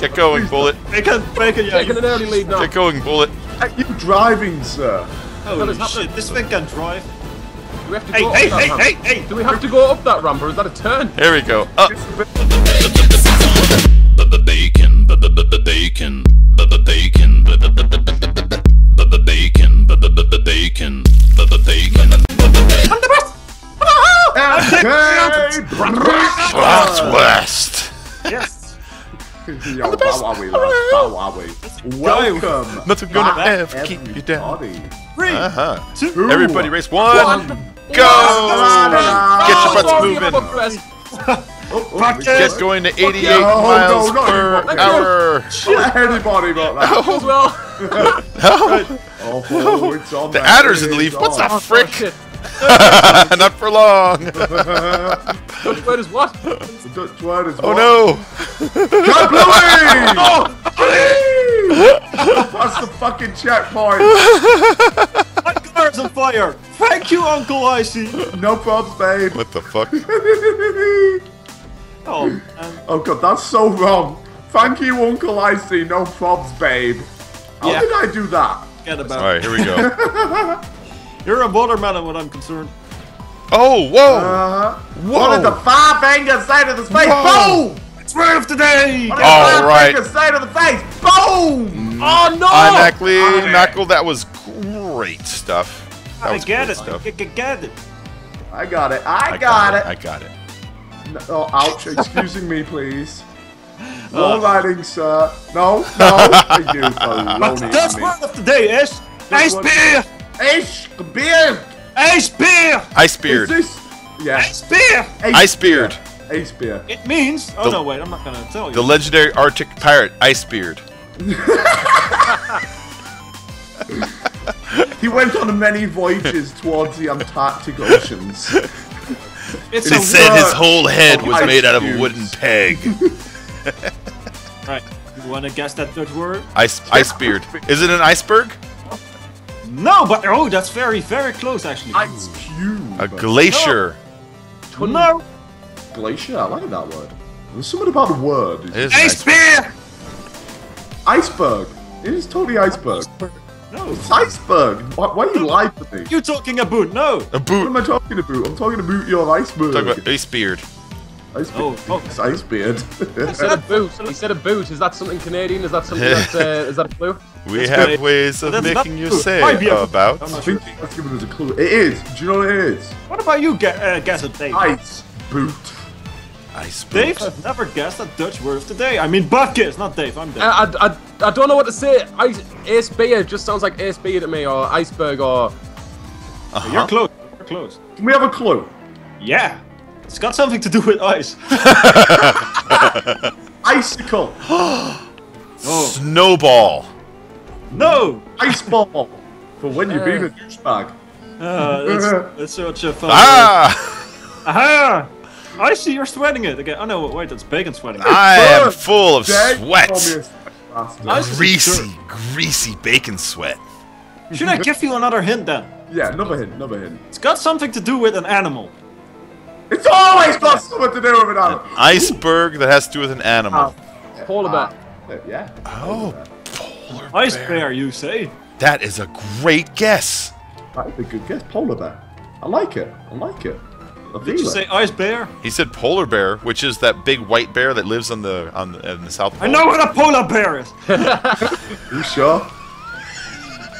Get going, Bullet. Bacon, bacon, yeah. Taking an early lead now. Get going, Bullet. Are you driving, sir? Holy is happening? shit, this thing can drive. Do we have to Hey, go hey, up that hey, ramp? hey, hey! Do we have to go up that ramp or is that a turn? Here we go. Up. bacon, bacon, bacon, bacon, bacon, bacon. Okay, Blast West. Yes! Yo, bow wow we love, bow wow we. Welcome. Nothing gonna back, ever keep you down. Three, Uh huh. two, Everybody race one. One. Go. Get Get your butts moving. fuck. Oh, oh, Get going to 88 yeah. Oh, miles no, no, per no, no. hour. Not anybody but that. As well. Oh, oh, it's on The adder's in the leaf. What's on. the Oh, frick? Shit. Not for long. Which word is what? The Dutch word is Oh what? no. Go Bluey! oh, That's the fucking checkpoint. My car's on fire! Thank you, Uncle Icy! No problems, babe. What the fuck? Oh, man. Oh god, that's so wrong. Thank you, Uncle Icy. No probs, babe. How Yeah. did I do that? Forget about All it. here we go. You're a watermelon when I'm concerned. Oh, whoa. Uh, Whoa. What is the five finger side of the face? Whoa. Boom! It's word of the day! What is All five right. finger side of the face? Boom! Oh no! I'm actually Knuckle. That was great stuff. That I was get great it. stuff. I get, get it. I got it. I, got, it. I got it. No, oh, ouch. Excusing me, please. Wall lighting, uh. sir. No, no. Thank you for loaning That's me. word of the day is ice one- beer! Ish, beer. Ice beer! Ice Is beard. this? Yeah. Ice beer! Ice beard. Ace beer. It means. Oh The- no, wait, I'm not gonna tell you. The legendary Arctic pirate, Ice Beard. He went on many voyages towards the Antarctic oceans. it's And he a said his whole head was ice made out of a wooden peg. Right. You wanna guess that Dutch word? Ice Ice Beard. Is it an iceberg? No, but oh, that's very, very close actually. Ah, Ice cube. A glacier. no. Glacier. I like that word. There's something about the word. It is Ice iceberg. Iceberg. It is totally iceberg. No. It's iceberg. Why, why you lie to me? You're talking about no? A boot. What am I talking about? I'm talking about your iceberg. Talking about Ice Beard. Ice Oh, beard. oh. It's ice beard. He said a boot. He said a boot. Is that something Canadian? Is that something that's uh, is that a clue? We That's have great. ways of That's making you say Might be a- about. I'm I not sure. think that's giving us a clue. It is. Do you know what it is? What about you, get, uh, guess it, Dave? Ice boot. Ice boot. Dave never guessed a Dutch word of the day. I mean, buckets, not Dave. I'm Dave. I, I, I, I don't know what to say. Ice, ace beer just sounds like ice beer to me, or iceberg, or You're close. You're close. Can we have a clue? Yeah. It's got something to do with ice. Icicle. Snowball. no. Ice ball. For when you've been a douchebag. Uh, that's, that's such a fun. word. Ah! Aha! I see you're sweating it again. Oh no, wait, that's bacon sweating. I am full of Dad sweat. called me a sweat bastard. Ice is Greasy, greasy bacon sweat. Should I give you another hint then? Yeah, another hint, another hint. It's got something to do with an animal. It's always got something to do with it, Alan. Iceberg that has to do with an animal. Oh. polar bear. Uh, uh, yeah. Oh, polar Ice bear. bear, you say? That is a great guess. That'd a good guess. Polar bear. I like it. I like it. I Did you it. say ice bear? He said polar bear, which is that big white bear that lives on the on the, in the South Pole. I know what a polar bear is. You sure?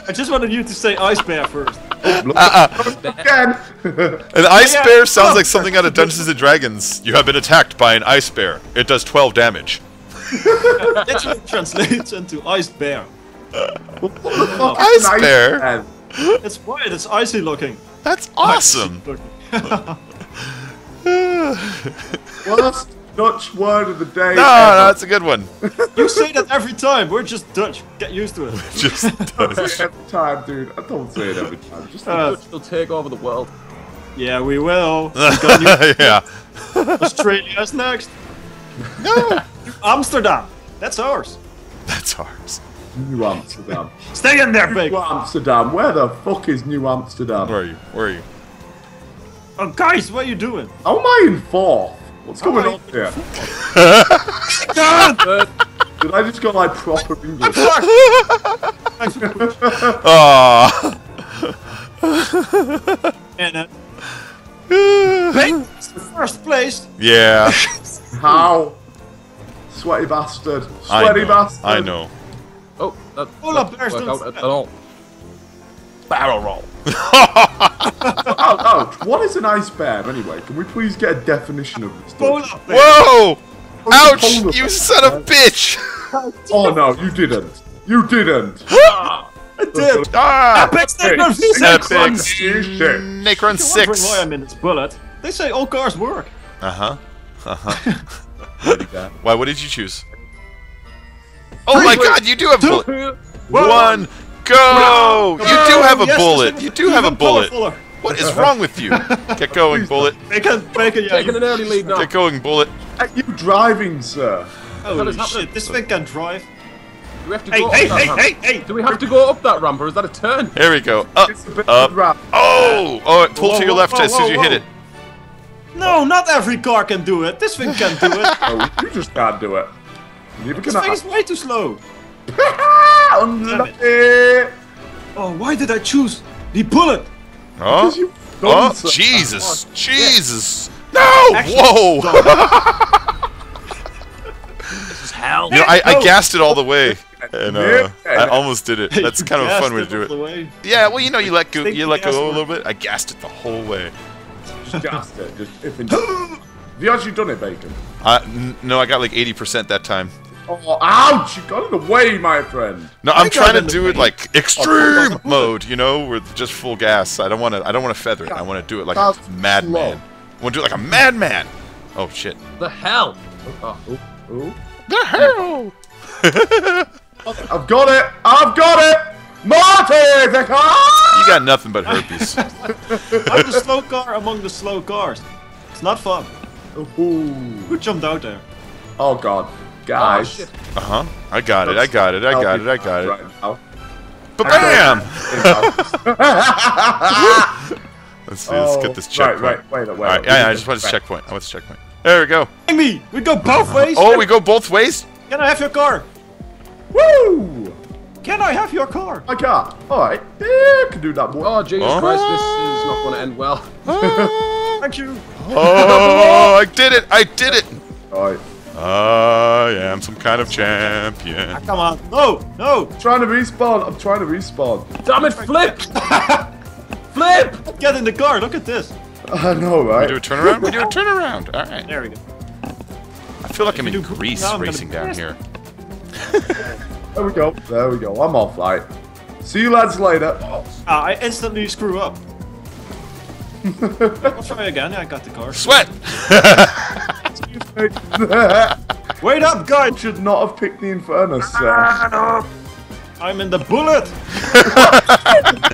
I just wanted you to say ice bear first. Uh-uh. Again. An ice Yeah. bear sounds like something out of Dungeons and Dragons. You have been attacked by an ice bear. It does 12 damage. That's what it translates into ice bear. Ice Nice bear? It's white, it's icy looking. That's awesome. Icy looking. Worst Dutch word of the day. No, ever. no, that's a good one. You say that every time. We're just Dutch. Get used to it. Just Dutch. Every time, dude. I don't say it every time. Just Uh, Dutch will take over the world. yeah, we will. We New yeah. Australia's next. No, Amsterdam. That's ours. that's ours. New Amsterdam. Stay in there, big. New Amsterdam. Where the fuck is New Amsterdam? Where are you? Where are you? Oh, guys, what are you doing? How am I in fourth? What's going on here? Third, Did I just go like proper English? Aw. And uh, the first place. yeah. How? Sweaty bastard. Sweaty know. bastard. I know. Oh, that Polar that bears worked don't out at, sweat. at all. Barrel roll. Oh, ouch. What is an ice bear anyway? Can we please get a definition of this? Polar bear. Whoa! Ouch! You bear. son of a bitch! Oh no, you didn't. You didn't. I did. Ah! Epic statement. Epic Necron Necron 6. why I'm in this bullet. They say all cars work. Uh huh. Uh-huh. Why? What did you choose? Oh my god, you do have a bullet. One, go! You do have a Yes, bullet. You do have a bullet. powerfuler. What is wrong with you? Get going, bullet. Bacon, bacon, yeah. Taking an early lead now. Get going, bullet. Are you driving, sir? Holy is happening? shit, this thing can drive. Do we have to Hey, go hey, up that hey, ramp? hey, hey! Do we have to go up that ramp, or is that a turn? Here we go. Up, It's a bit up. of. Oh! Oh, it pulled Whoa, to your whoa, left whoa, as soon as you hit it. No, not every car can do it. This thing can do it. Oh, you just can't do it. Neither this can thing I. is way too slow. Unlucky. Oh, why did I choose the bullet? Oh, You oh, dunce. Jesus, Jesus! No! Actually, Whoa! This is hell. You know, I, I gassed it all the way, and uh, I almost did it. That's kind of a fun way to do it. Yeah, well, you know, you let go, you you let go a little bit. I gassed it the whole way. Just gassed it. Just if it- Have you actually done it, Bacon? Uh, n- no, I got like 80% that time. Oh, ouch! You got in the way, my friend. No, I'm got trying to in the do it like extreme mode, you know, with just full gas. I don't want to. I don't want to feather it. I want to do it like a madman. I want to do it like a madman. Oh shit! The hell? Oh, oh. Ooh. The hell! I've got it! I've got it! Marty, the car! You got nothing but herpes. I'm the slow car among the slow cars. It's not fun. Ooh. Who jumped out there? Oh god. Oh, Guys. shit. Uh huh. I got it. I got it. I got it. I got it. Right. But bam! Let's see. Let's Oh, get this checkpoint. right, wait, wait, All right. wait. Yeah, yeah. I just want this checkpoint. I want this checkpoint. There we go. Me! We go both ways! Oh, we go both ways. Can I have your car? Woo! Can I have your car? I can't. Alright. Yeah, I can do that more. Oh, Jesus Oh. Christ, this is not going to end well. Thank you. Oh, I did it! I did it! Alright. I am some kind of champion. Come on. No, no. I'm Trying to respawn. I'm trying to respawn. Damn it, flip! flip! Get in the car. Look at this. I know, right? We right? do a turnaround? We do a turnaround. All right. There we go. I feel like I'm in do- Greece now racing down here. There we go. There we go. I'm off, right. See you lads later. Ah, I instantly screw up. I'll try again. I got the car. Sweat! Wait up, guys. Should not have picked the Inferno, sir. I'm in the bullet.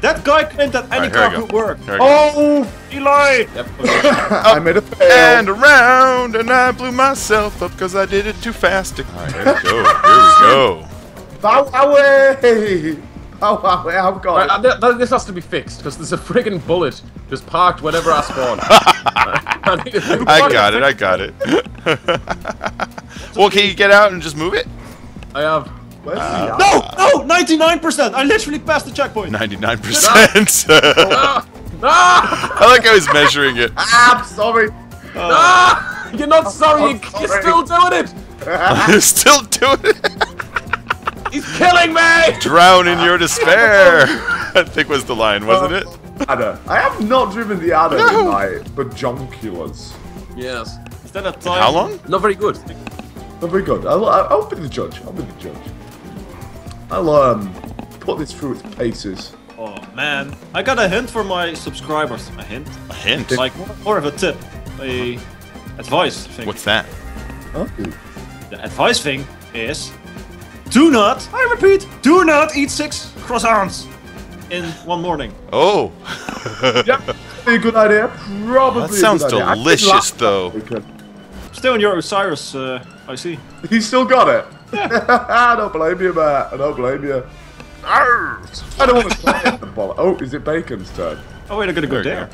that guy claimed that any Alright, here car we could work. Here go. Oh! Eli. Yep. I made a fail. And around, and I blew myself up because I did it too fast. All right, here we go. Here we go. Bow away! Bow away, I've got Right, it. uh, th- th- this has to be fixed because there's a friggin' bullet just parked whenever I spawn. I, I got it. I got it. well, can you get out and just move it? I have. Where's the No, no, 99%. I literally passed the checkpoint. 99%. Ah! Ah! I like how he's measuring it. I'm sorry. Ah! You're not sorry, sorry, you're still doing it! He's still doing it. He's killing me! Drown in your despair. I think was the line, wasn't it? Adder. I have not driven the Adder in my bajonculars. Yes. Is that a time? How long? Not very good. Oh, very good. I'll, I'll be the judge. I'll be the judge. I'll um put this through its paces. Oh man, I got a hint for my subscribers. A hint, A hint. like more of a tip, a advice thing. What's that? Oh. The advice thing is, do not. I repeat, do not eat six croissants in one morning. Oh, yeah, a good idea. Probably. that a sounds good idea. I could delicious, laugh though. Still in your Osiris, uh, I see. He still got it. I don't blame you, Matt. I don't blame you. I don't want to play the ball. Oh, is it Bacon's turn? Oh wait, I gotta go There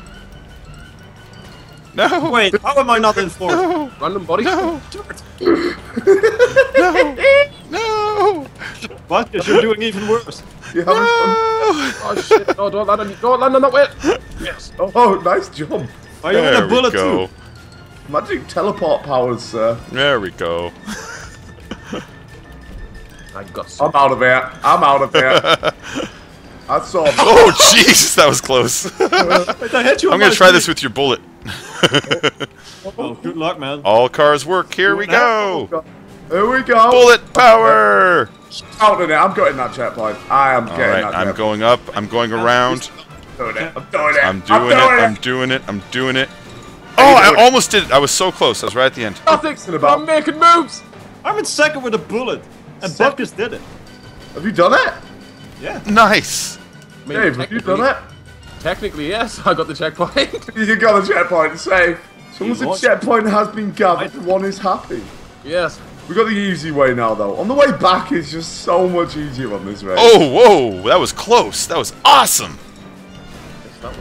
we there. No. Wait, how am I not in fourth? Random body. No. No. But you're doing even worse. You haven't done- Oh shit! No, don't land on don't land on that way. Yes. Oh, oh nice jump. Are you in There a bullet go. too? Magic teleport powers, sir. There we go. I got some. I'm out of here. I'm out of here. I saw. Oh, jeez, that was close. Wait, I hit you. I'm gonna try this with your bullet. Oh, good luck, man. All cars work. Here we go. Here we go. Bullet power. Out in it. I'm getting that checkpoint. I am All getting right, that I'm checkpoint. going up. I'm going around. doing it. I'm doing it. I'm doing it. I'm doing it. I'm doing it. Oh, I doing? almost did it. I was so close. I was right at the end. Nothing. about- I'm making moves. I'm in second with a bullet. And Second? Buttkiss did it. Have you done it? Yeah. Nice. I mean, Dave, have you done it? Technically, yes. I got the checkpoint. You got the checkpoint. Safe. So once You a lost. checkpoint has been gathered, one is happy. yes. We got the easy way now, though. On the way back, it's just so much easier on this race. Oh, whoa. That was close. That was awesome.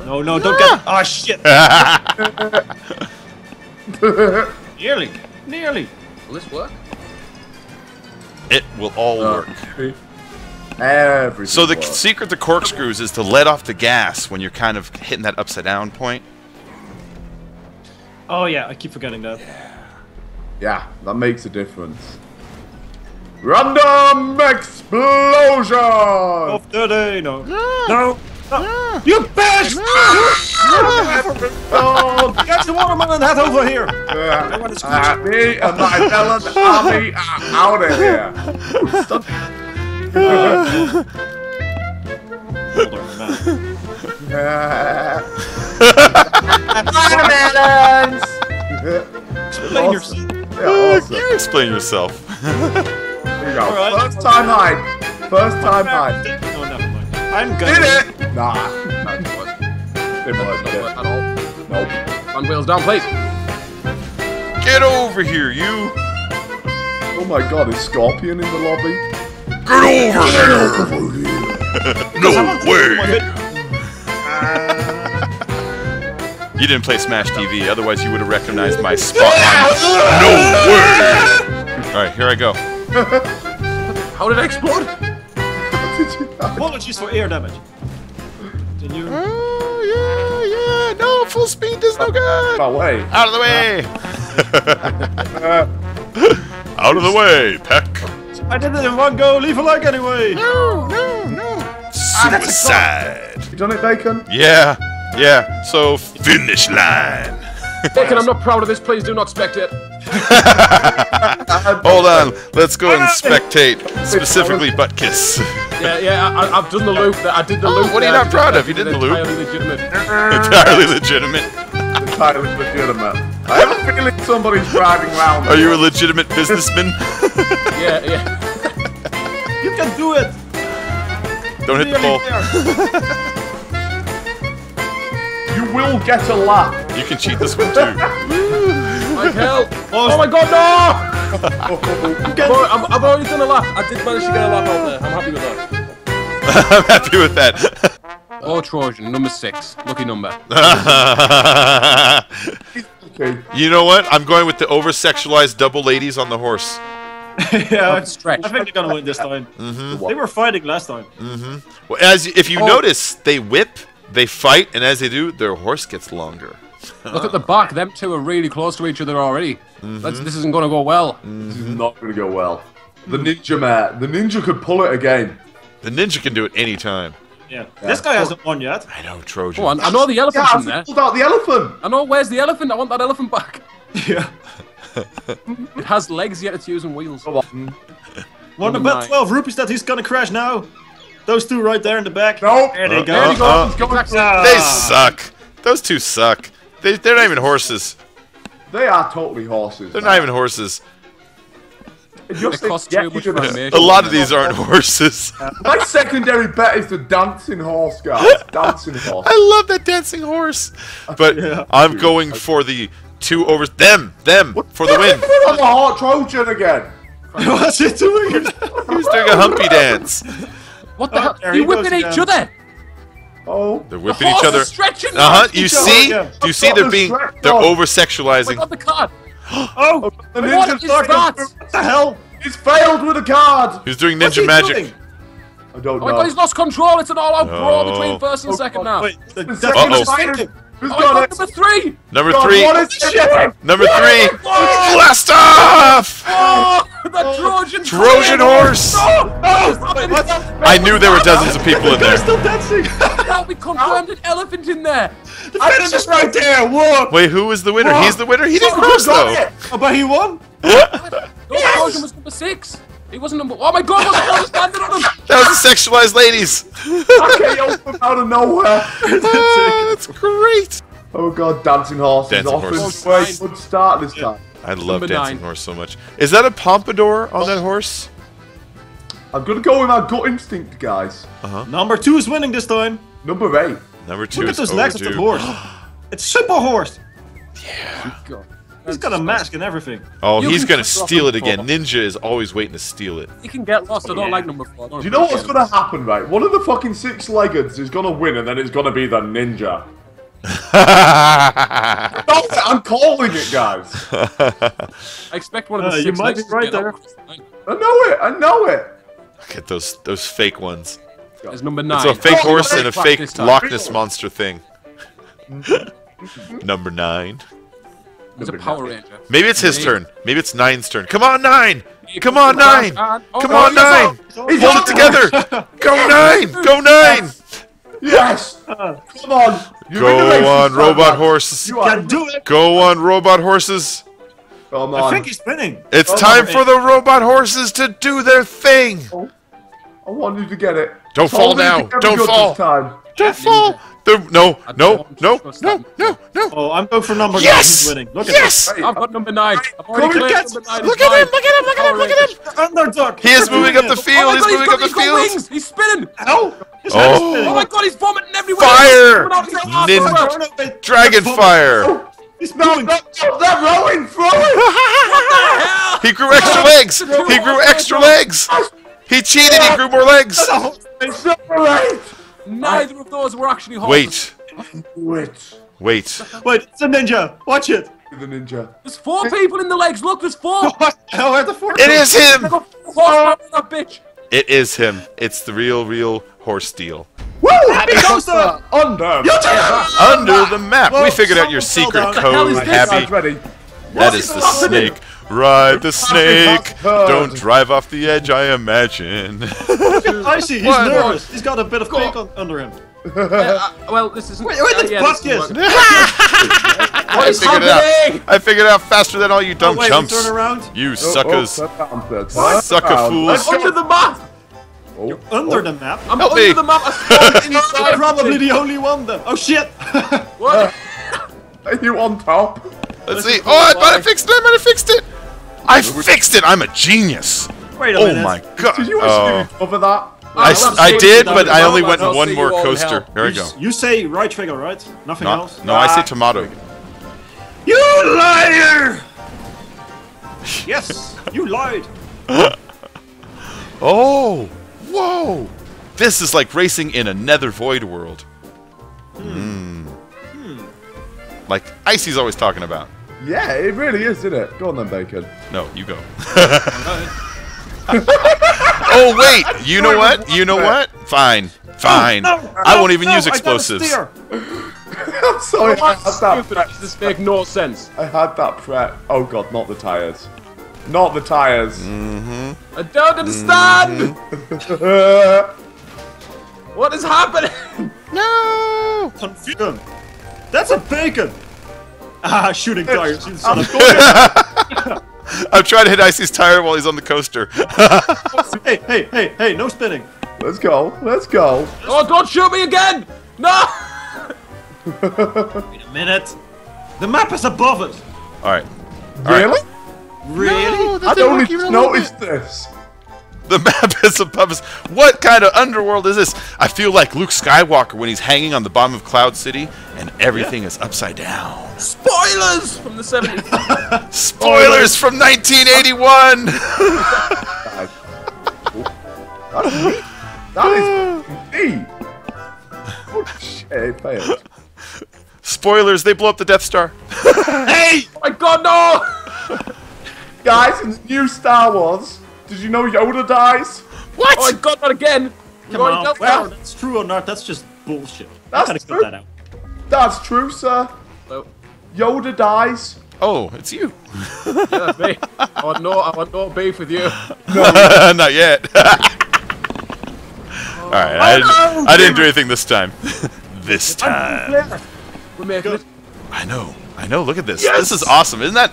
No, no, don't get. Oh shit. Nearly. Nearly. Will this work? It will all Uh, work. Everything. So the works. secret to corkscrews is to let off the gas when you're kind of hitting that upside down point. Oh yeah, I keep forgetting that. Yeah, that makes a difference. Random explosion! Of the day, no. No. no. You bitch! Oh, Get the watermelon hat over here! uh, uh, me and my melon army are out of here. Stop. Hold on, man. Uh, Explain yourself. Yeah, awesome. You explain yourself. Here you go. Alright. First time hide. First time hide. No, never mind. I'm good. Did good. it? Nah. That doesn't work. Didn't work, Not did work it? at all. Nope. Land wheels down, please. Get over here, you. Oh my god, is Scorpion in the lobby? Get over here. no way. You didn't play Smash TV, otherwise you would have recognized my spot. No way. All right, here I go. How did it explode? Did Apologies for air damage. Continue. Oh yeah, yeah. No, full speed does no good. No way. Out of the way. Out of the way, Peck. I did it in one go. Leave a like anyway. No, no, no. Ah, Suicide. You done it, Bacon? Yeah, yeah. So finish line. Bacon, I'm not proud of this. Please do not spectate. Hold on. Let's go and spectate. Specifically, Buttkiss. Yeah, yeah. I, I- I've done the loop. That I did the Oh, loop. what are you there. not proud of? You did It's the loop. Entirely legitimate. Entirely legitimate. Entirely legitimate. I have a feeling somebody's driving round. Are you a legitimate businessman? Yeah, yeah. You can do it. Don't hit the Nearly ball. There. You will get a lap. You can cheat this one too. Like hell. Oh my god, no! I've, already, I've, I've already done a lap. I did manage to get a lap out there. I'm happy with that. I'm happy with that. Oh, Trojan, number six. Lucky number. Okay. you know what? I'm going with the over-sexualized double ladies on the horse. yeah, Stretch. I think they're gonna win this time. Mm-hmm. They were fighting last time. Mm-hmm. Well, as if you Oh. notice, they whip, they fight, and as they do, their horse gets longer. Look at the back. Them two are really close to each other already. That's, this isn't going to go well. This is not going to go well. The ninja man. The ninja could pull it again. The ninja can do it anytime. Yeah. This guy hasn't won yet. I know, Trojan. Go on. I know the Yeah, elephant's in I there. pulled out the elephant. I know where's the elephant. I want that elephant back. Yeah. It has legs yet it's using wheels. Come on. Want to Number bet nine. 12 rupees that he's gonna crash now? Those two right there in the back. Nope. There they go. There you go. Uh, He's going Exactly. Ah. They suck. Those two suck. They, they're not even horses. They are totally horses. They're not even horses. Just It costs too much you're for gonna- animation. A lot of these aren't horses. My secondary bet is the dancing horse, guys. dancing horse. I love that dancing horse. But Yeah. I'm going for the two over them, them for the win. on the heart Trojan again. What's he doing? He's doing a humpy dance. What the Oh, hell? there You're he whipping each again. other. Oh. They're whipping horse each other. stretching. Uh huh. now. You Each other. see? Do you see? They're being they're over Oh my sexualizing. god, the card. Oh, The What ninja is started- what the hell? He's failed with a card. He's doing ninja he magic? doing? I don't Oh my god, know. he's lost control. It's an all-out brawl No. between first and Oh, second God. now. Wait, the, The second Uh-oh. just fighter. Who's Oh my got it? number three! Number God, three. what is? Number three. Blast off! Oh, the Trojan Trojan horse! Oh, I knew there were dozens of people in They're there. still dancing. Now we confirmed an elephant in there. the finish is right there. Look. Wait, who was the winner? What? He's the winner. He didn't Who cross though. it? Oh, but he won. No, Trojan was number six. He wasn't number. Oh my god, what's all standing on him? That was the sexualized ladies. Okay, open out of nowhere. Ah, that's great. Oh god, dancing horse Dancing is off horses. in way good start this time. I love Number dancing nine. horse so much. Is that a pompadour on that horse? I'm gonna go with my gut instinct, guys. Uh-huh. Number two is winning this time. Number eight. Number two Look at is those legs of the horse. It's super horse. God. He's got a mask and everything. Oh, You he's gonna steal it again. Ninja is always waiting to steal it. He can get lost. I don't Yeah. like number four. Don't you know what's gonna happen, right? One of the fucking six-leggeds is gonna win, and then it's gonna be the ninja. No, I'm calling it, guys. I expect one of the Uh, you might be right there. across the line. I know it. I know it. Look at those those fake ones. There's number nine. It's a fake Oh, horse and a fake. Loch Ness monster thing. Number nine. He's a Power Ranger. Maybe it's his Eight. turn. Maybe it's Nine's turn. Come on, Nine! Come on, Nine! Come on, Nine! Hold it together! Go Nine! Go Nine! Yes. Come on. You're in the Go on, robot horses. You. Can do it. Go on, robot horses. Come on. I think he's winning. It's Oh, time my- for the robot horses to do their thing. Oh, I want you to get it. Don't fall Hold now. Don't fall. This time. Don't fall. There- no, no, no, no, no, no. Oh, I'm going for number Yes! nine. He's winning. Look at Yes! I've got number nine. I've already cleared against- number nine. Look at him! Look at him! Look at him! Look at him! this. Underdog. He is moving up the Oh field. my He's god, moving got, up the got field. wings. He's spinning. Ow! His head is Oh. Oh my god, he's vomiting everywhere. Fire! Coming out of his arse Nin- as well. No, no, wait. Dragon fire! Oh, he's No, moving. no, no, they're rowing. He grew extra legs. He grew extra legs. He cheated. He grew more legs. Number eight. Neither of those were actually Wait, horses. Wait. wait. Wait, it's a ninja. Watch it. The ninja. There's four people in the legs. Look, there's four. What the hell are the four? It is him. I've got four horsepower in that bitch. It is him. It's the real, real horse deal. Woo! Happy coaster. Under. Under the map. We figured out your secret fell down. The hell code, is? Happy. That is the snake. Ride the snake. Don't drive off the edge, I imagine. I see. He's What? nervous. He's got a bit of pink on, under him. Uh, uh, well, this isn't. Wait, wait, uh, the yeah, butt this isn't I is figured it out. I figured it out faster than all you dumb Oh, wait, chumps. turn around. You Oh, suckers. oh, turn around, turn around. Sucker fools. Let's Under the map. Oh, Under the map. I'm Help under me. the map. I inside. I'm probably the only one then. Oh shit! What? Are you on top? Let's see. Oh, I might have fixed it. I might have fixed it. I fixed it. I'm a genius. Wait a Oh minute. my god. Did you Oh. cover that? I, I did, but I only went one more you all in coaster. There we You go. You say right trigger, right? Nothing No, else. no, I say Ah. tomato. You liar! yes, you lied. Oh, whoa! This is like racing in a Nether Void world. Hmm. Like Icy's always talking about. Yeah, it really is, isn't it? Go on then, Bacon. No, you go. oh wait, you know what? You know what? Fine, fine. No, I won't even no, use explosives. I'm sorry, I had that Stupid. prep. This makes no sense. I had that prep. Oh god, not the tires. Not the tires. Mm-hmm. I don't understand. Mm-hmm. What is happening? No. Confusion. That's a bacon. Ah, shooting tires. You son of I'm trying to hit Icy's tire while he's on the coaster. Hey, hey, hey, hey! No spinning. Let's go. Let's go. Oh, don't shoot me again! No! Wait a minute. The map is above it. All right. All right. Really? Really? I only just noticed this. The map is above us. What kind of underworld is this? I feel like Luke Skywalker when he's hanging on the bottom of Cloud City and everything is upside down. Spoilers from the 70s. Spoilers from 1981. That's neat. That is neat. Oh shit, failed. Spoilers, they blow up the Death Star. Hey! oh my god, no! Guys, in the new Star Wars, did you know Yoda dies? What? Oh, I got that again. Come on. dealt Well, with that's true or not, that's just bullshit. That's I gotta true. cut that out. That's true, sir. that. Yoda dies. oh, it's you. Yeah, that's me. I want no, I want no beef with you. Not yet. All right, I, oh, no, I didn't do anything this time. this time. We're making it. I know. I know. Look at this. This is awesome. Isn't that?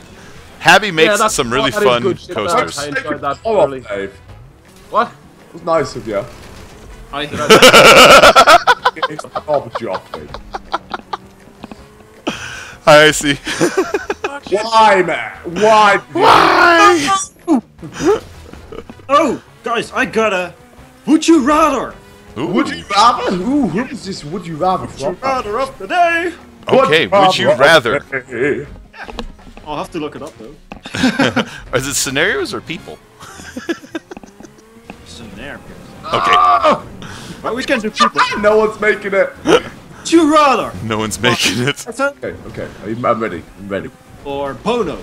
Habby makes Yeah, some really fun good coasters. I enjoyed that Oh, thoroughly. Dave. What? It was nice of you. I It's a garbage off, Dave. I see. Why, man? Why? Why? Oh, guys, I got a. Would you rather? Would you rather? Ooh, who was this? Would you rather Would you rather of the day? Okay. Would you rather? Rather? I'll have to look it up though. Is it scenarios or people? Scenario. Okay. Well, we can do people. no one's making it. Would you rather? No one's making it. Okay, okay. I'm, I'm ready. I'm ready. Or Bono?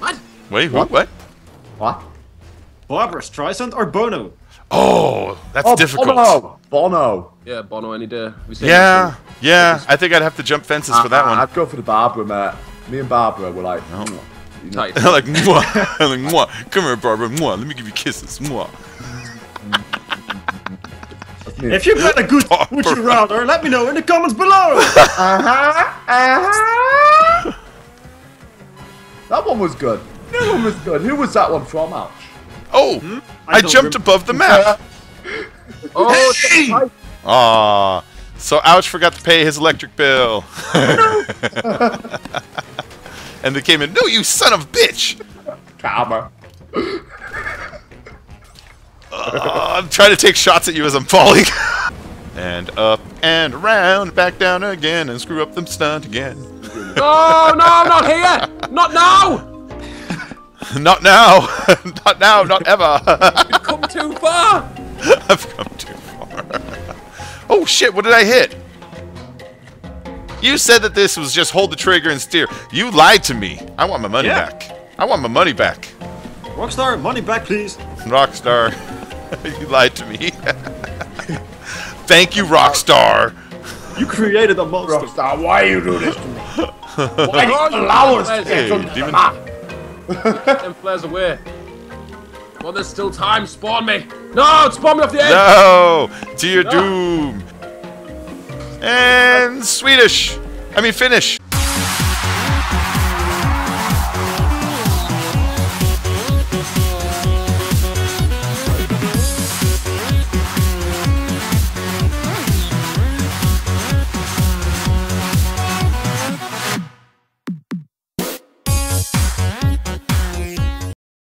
What? Wait. Who? What? What? What? Barbra Streisand or Bono? Oh, that's Oh, difficult. Bono. Bono. Yeah, Bono any day. We say Yeah. Yeah. I think I'd have to jump fences for that I- one. I'd go for the Barbara, mate. Me and Barbara were like, Oh. "Mm, you know, Tight. like mwah. like mwah. Come here, Barbara. Mwah. Let me give you kisses. Mwah. If you've got a good Would you rather, let me know in the comments below. Uh-huh, uh-huh. That one was good. That one was good. Who was that one from? Ouch. Oh, I, I jumped rem- above the map. Oh, Hey! tight. Aw. So Ouch forgot to pay his electric bill. And they came in, no, you son of a bitch! Karma. Uh, I'm trying to take shots at you as I'm falling. and up and around, back down again, and screw up them stunt again. No, no, not here. Not now. not now! not now, not ever! You've come too far. I've come too far. oh shit, what did I hit? You said that this was just hold the trigger and steer. You lied to me. I want my money Yeah. back. I want my money back. Rockstar, money back, please. Rockstar, you lied to me. Thank you, Rockstar. You created a monster. Rockstar, why you do this to me? Why do you allow us to Hey, get on the demon. map? Ten flares away. Well, there's still time. Spawn me. No, spawn me off the edge. No, to your doom. And Swedish. I mean, finish.